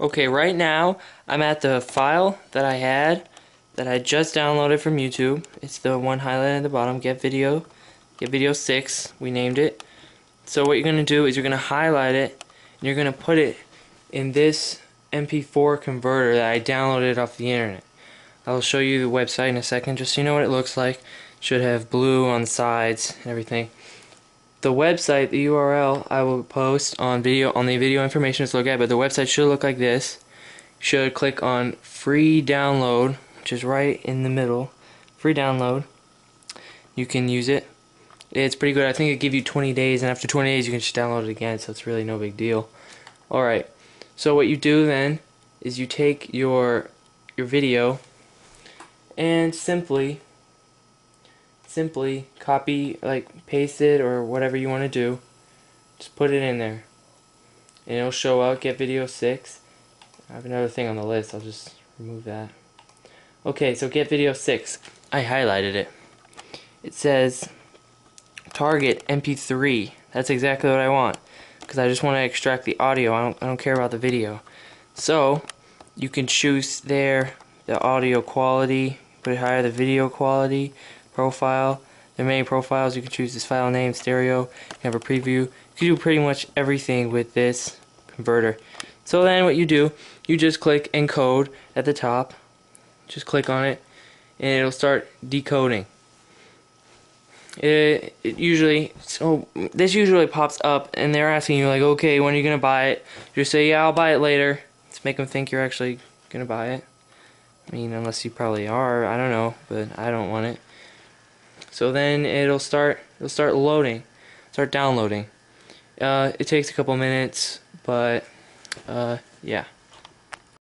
Okay, right now I'm at the file that I had that I just downloaded from YouTube. It's the one highlighted at the bottom, get video, get video 6, we named it. So what you're going to do is you're going to highlight it and you're going to put it in this MP4 converter that I downloaded off the internet. I'll show you the website in a second just so you know what it looks like. should have blue on the sides and everything the website, the URL, I will post on video on the video information is at, but the website should look like this. You should click on free download, which is right in the middle. Free download. You can use it. It's pretty good. I think it give you 20 days, and after 20 days, you can just download it again, so it's really no big deal. Alright, so what you do then is you take your your video and simply simply copy, like paste it or whatever you want to do. Just put it in there. And it'll show up, get video 6. I have another thing on the list, I'll just remove that. Okay, so get video 6. I highlighted it. It says target MP3. That's exactly what I want. Because I just want to extract the audio, I don't, I don't care about the video. So, you can choose there the audio quality, put it higher, the video quality, profile. Are many profiles. You can choose this file name, stereo. You have a preview. You can do pretty much everything with this converter. So then what you do, you just click encode at the top. Just click on it and it'll start decoding. It, it, usually so this usually pops up and they're asking you like okay when are you gonna buy it you say yeah I'll buy it later to make them think you're actually gonna buy it I mean unless you probably are I don't know but I don't want it so then it'll start it'll start loading, start downloading. Uh, it takes a couple minutes, but uh, yeah.